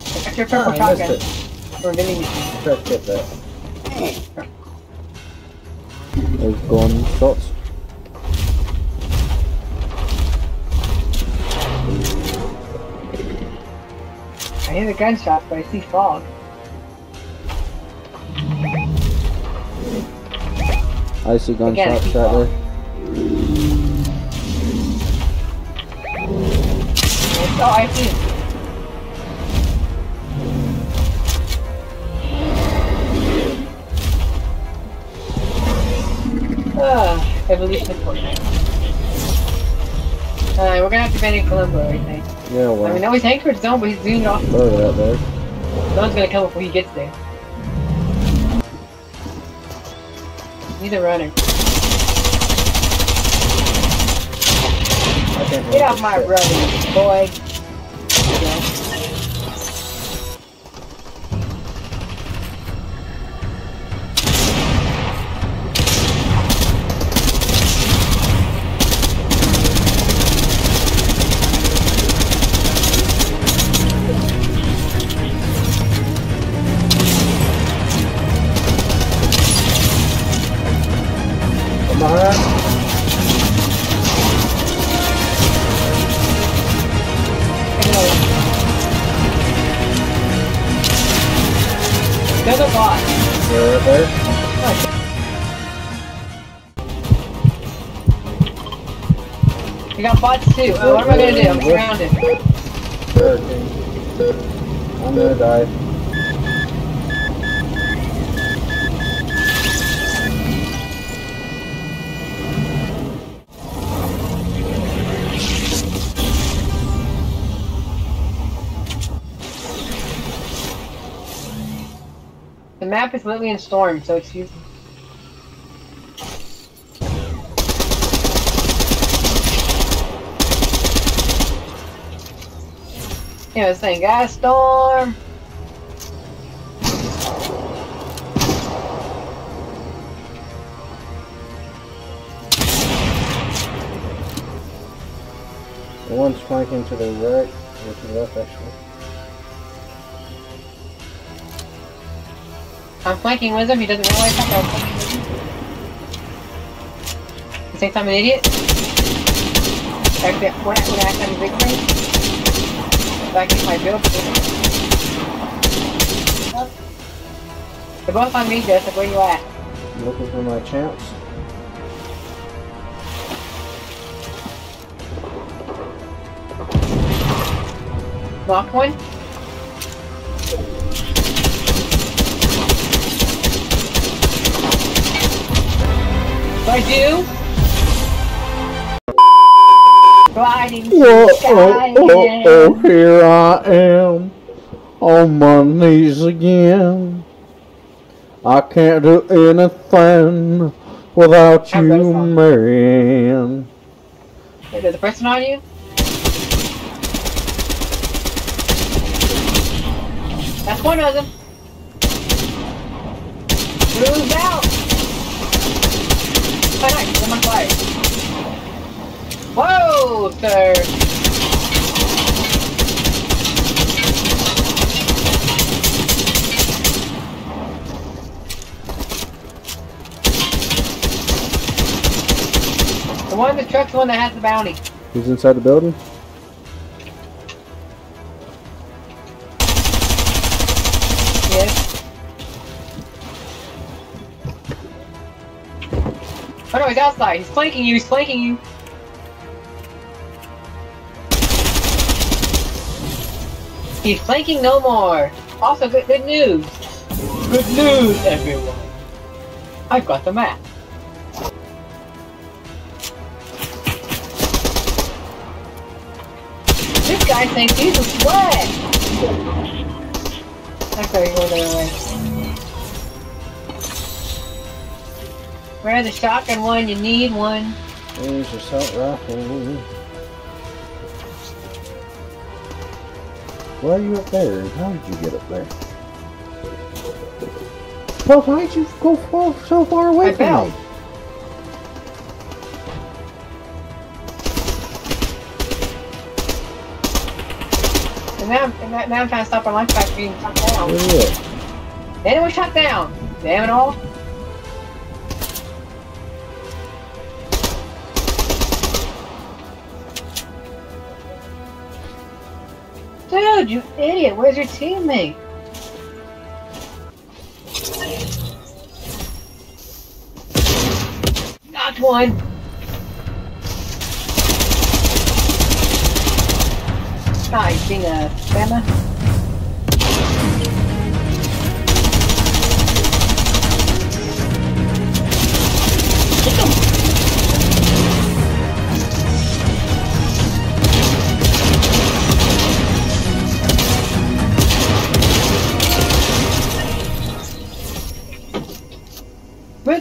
That's your purple Oh, I missed shotgun. it. Or vending machine. Try to get that. There's gunshots. I hear the gunshots, but I see fog. I see Again, gunshots right there. Oh, I see. Ah, evolution of Fortnite. Alright, we're gonna have to ban in Columbo, I think. Yeah, well. I mean, no, he's towards zone, but he's zoomed off. throw that there. Zone's gonna come before he gets there. He's a runner. Get off my brother, boy. We got bots too. What am I gonna do? I'm surrounded. I'm gonna die. The map is literally in storm, so excuse me. I was saying, gas storm. The one's flanking to the right, or to the left actually. I'm flanking with him. He doesn't realize that I'm flanking with him. You think I'm an idiot? Act that when I, when I act on a big brain? If I keep my bill. They're both on me, Jessica. Where you at? Looking for my chance. Knock one. What I do? Gliding Whoa, oh, oh, oh, here I am on my knees again. I can't do anything without you. Marianne. Wait, there's a person on you? That's one of them. Move out! Oh, nice. I'm on fire. Whoa, sir! The one in the truck's the one that has the bounty. He's inside the building. Yes. Oh no, he's outside. He's flanking you. He's flanking you. He's flanking no more. Also, good, good news. Good news, everyone. I've got the map. This guy thinks he's a sweat. Okay, go the other way. Where's the shotgun one? You need one. There's assault rifle. Why are you up there, and how did you get up there? Well, why'd you go so far away I from fell. me? And now, and now I'm trying to stop our life back being shut down. Yeah. And it was shut down. Damn it all. Dude, you idiot! Where's your teammate? Knocked one. You being a spammer?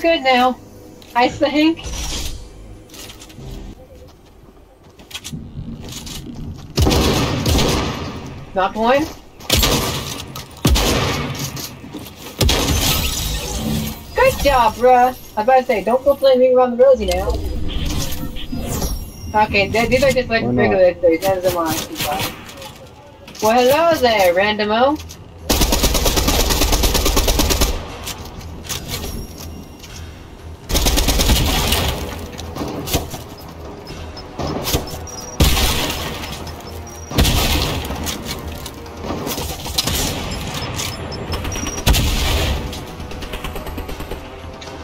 Good now. I think. Not one. Good job, bruh. I was about to say, don't go playing me around the rosy now. Okay, th these are just like regular things. Them are. Well, hello there, Randomo.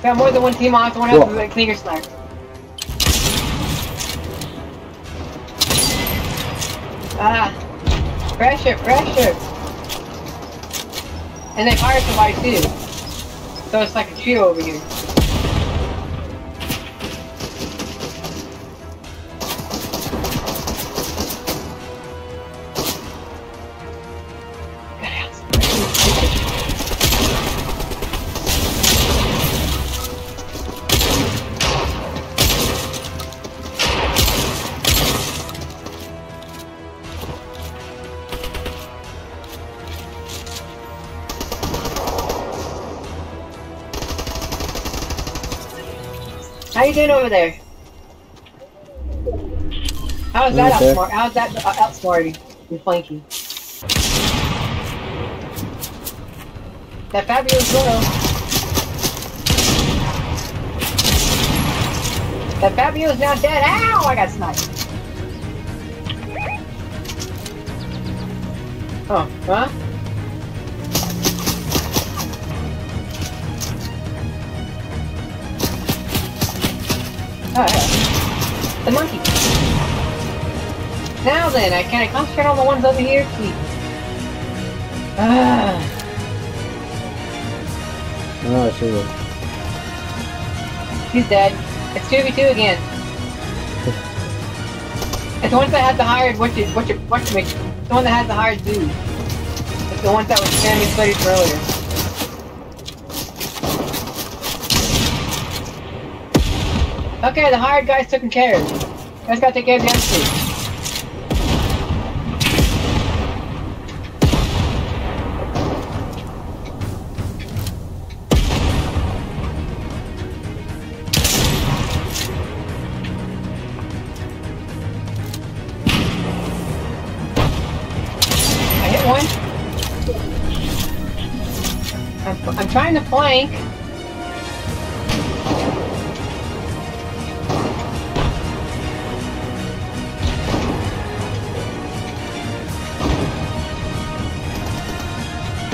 Got more than one team on, so one else is like sneaker sniper. Ah. Pressure, pressure. And they fire somebody too. So it's like a trio over here. How you doing over there? How's that Okay. outsmart? How's that uh, outsmarting and flanking? That fabulous girl. That fabulous now dead. Ow! I got sniped. Oh, huh? Oh, yeah. The monkey. Now then, I can I concentrate on the ones over here, please? Ah, Oh, I see it. he's dead. It's 2v2 again. It's the ones that had the hired, what you, what you, what you make, the one that had the hired dude. It's the ones that was spamming studies earlier. Okay, the hired guy's taken care of. Gotta take care of the other two. I hit one. I'm, I'm trying to flank.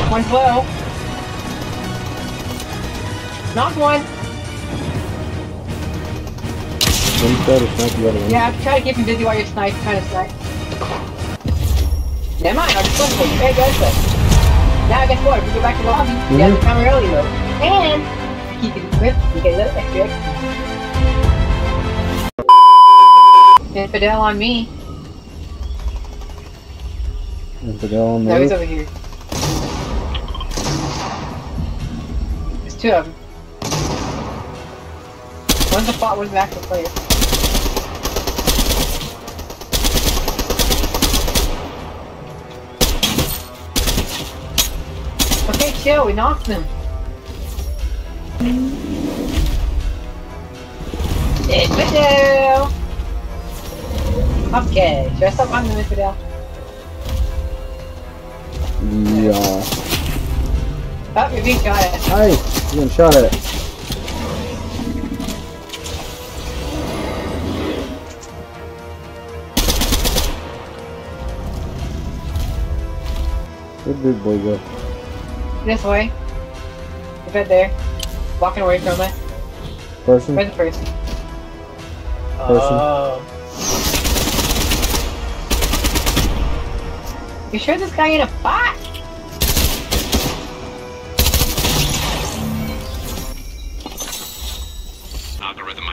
One blow. Knocked one. Let try to snipe the other one. Yeah, try to keep him busy while you're snipe, trying to snipe. Never mind, I'll just you. Hey, guess what? Now guess what? If we go back to the lobby, you have mm-hmm. the camera early mode. And keep it equipped, you get a little extra. Infidel on me. Infidel on No, he's over here. Two of them. One's a bot, one's an actual player. Okay, chill, we knocked them. Infidel! Okay, should I stop on the infidel? Yeah. Oh, you're being shot at. Hey, you getting shot at. Where'd big boy go? This way. He's right there. Walking away from us. Person? Where's the person? Person. Oh. You sure this guy ain't a bot?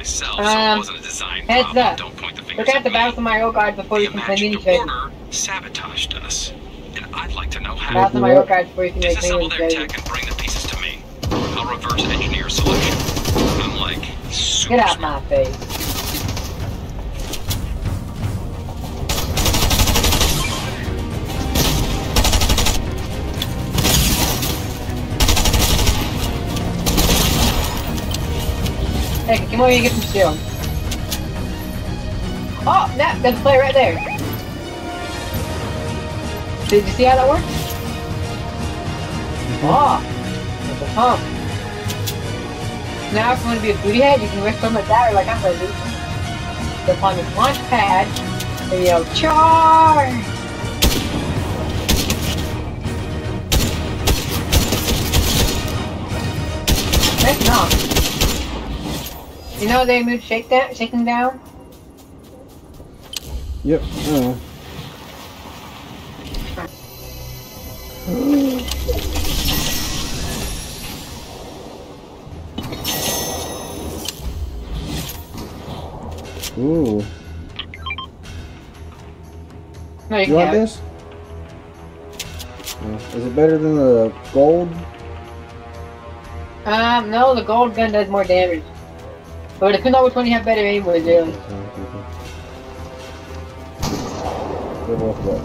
Myself, so Um, it wasn't a design heads problem. up. Don't point the fingers Look at the of my old guard before The you can send anything. order sabotaged us, and I'd like to know how. Battle of my old guard before you can make Disassemble their anything. tech and bring the pieces to me. I'll reverse engineer solution. I'm like super Get out smart. my face. Hey, come over here and get some shield. Oh, no, there's a player right there. Did you see how that works? Mm-hmm. Oh, there's a pump. Now if you want to be a booty head, you can risk from it that or like I'm gonna do. Step on this launch pad, and yell, charge! That's not. You know they moved shake down, shaking down? Yep. Uh. Ooh. No, you, You want this? Uh, Is it better than the gold? Um, no, the gold gun does more damage. But it depends on which one you have better aim with, really. They're both what?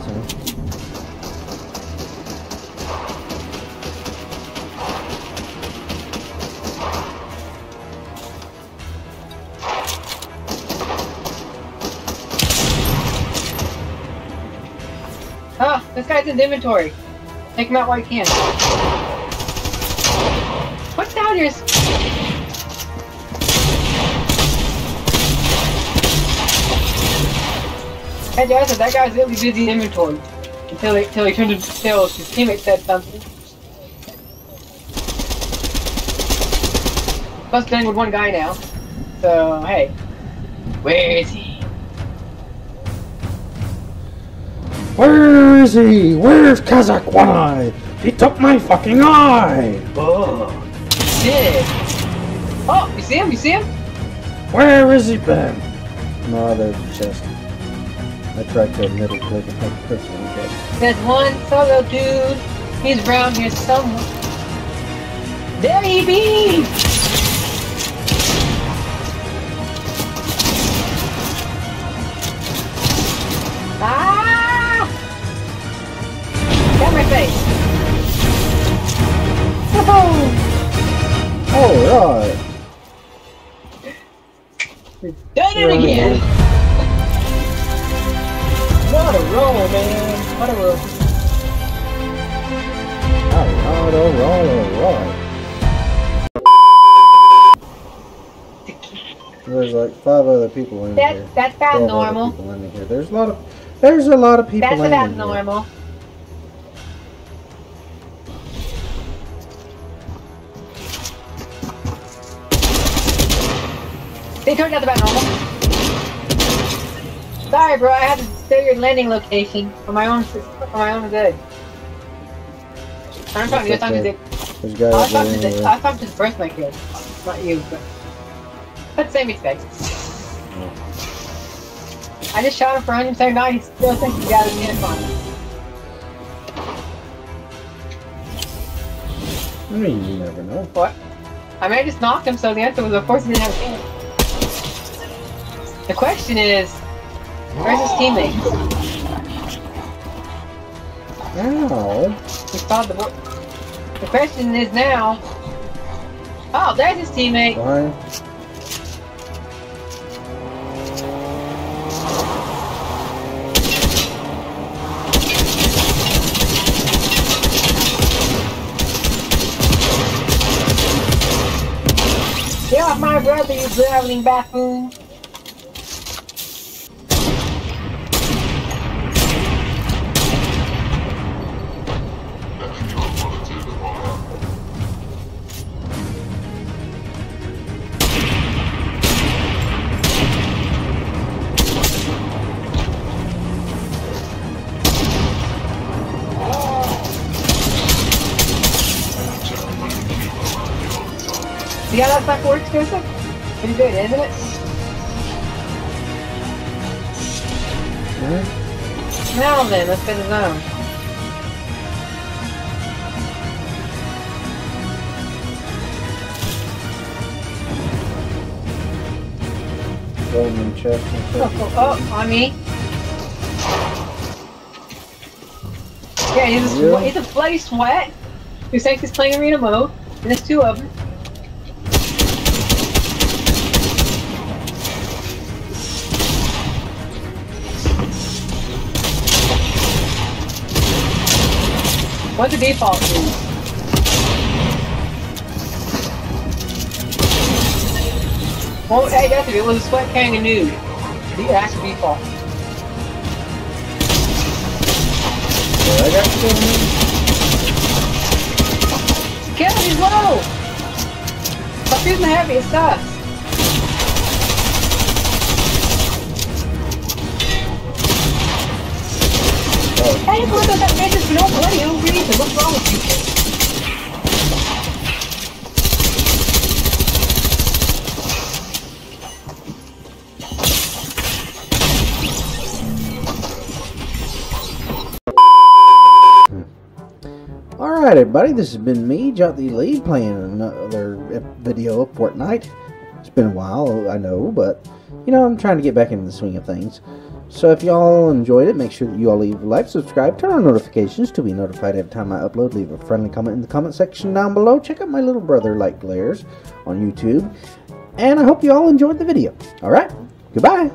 Oh, this guy's in inventory. Take him out while you can. Hey, Joseph, that guy's really busy in inventory. Until he, until he turned into sales, his teammate said something. Plus, dealing with one guy now. So, hey. Where is he? Where is he? Where's Kazakh One Eye? He took my fucking eye! Oh, shit. Oh, you see him? You see him? Where has he been? No, there's the chest. I tried to click and help Chris one, but There's one solo dude. He's around here somewhere. There he be! There's like five other people in That, here. that's about 12 other normal. People in here. There's a lot of there's a lot of people That's in about here. normal. They turned out about normal. Sorry, bro. I had to steal your landing location for my own for my own good. I'm talking. You're talking to. There's I guys was talking to. I was talking to the first my kid, not you. But, but same respect. I just shot him for 179. He still thinks he got his on. I mean, you never know. What? I mean, I just knocked him, so the answer was, of course, he didn't have a chance. The question is, where's his teammate? Ow. He found the board. The question is now, oh, there's his teammate. Traveling. See how that works, Joseph? Pretty good, isn't it? Alright. Now then, let's get a zone. Golden chest Oh, stuff. oh, oh, on me. Yeah, he's a, Yeah. he's a bloody sweat. Who thinks he's playing arena mode. And there's two of them. What's the default move? Well, hey, that's it. It was a sweat nude. The actual default. Yeah, I got two. Kill him, he's low! Stop using the heavy, it sucks. What's wrong with you? Alright everybody, this has been me, Jot the Lee, playing another video of Fortnite. It's been a while, I know, but, you know, I'm trying to get back into the swing of things. So if y'all enjoyed it, make sure that you all leave a like, subscribe, turn on notifications to be notified every time I upload. Leave a friendly comment in the comment section down below. Check out my little brother, Lightglares, on YouTube. And I hope you all enjoyed the video. Alright, goodbye!